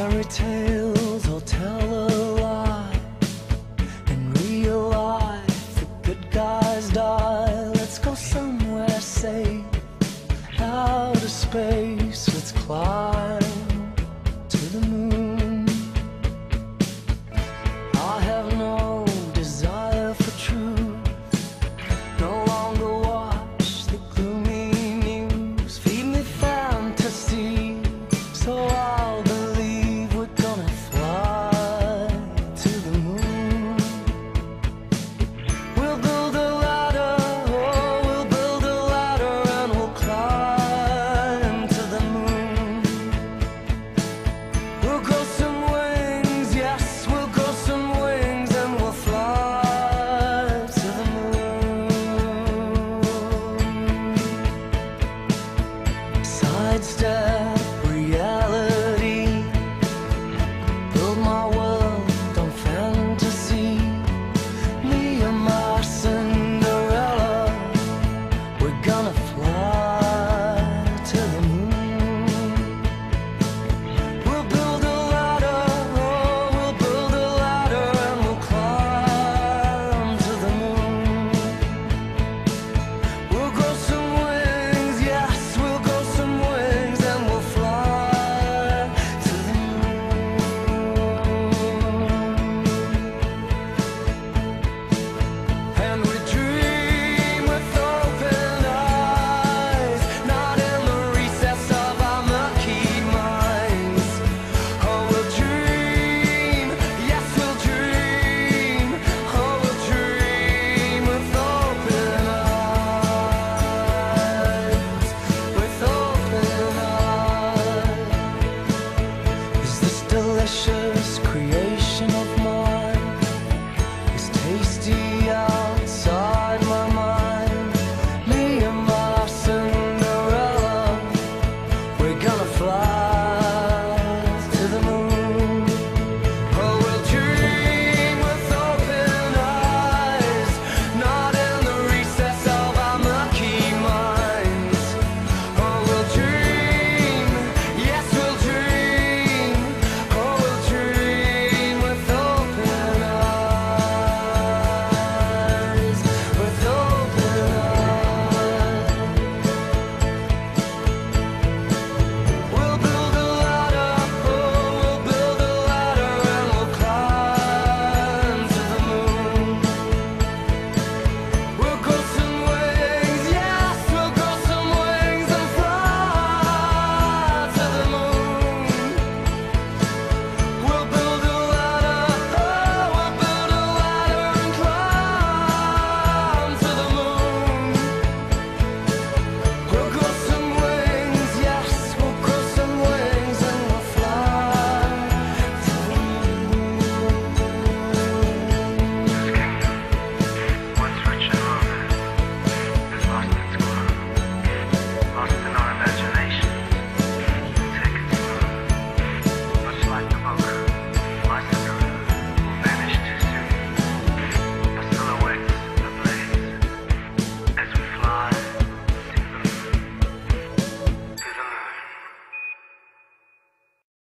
Fairy tales will tell a lie. And realize the good guys die. Let's go somewhere safe. Out of space, let's climb. pressure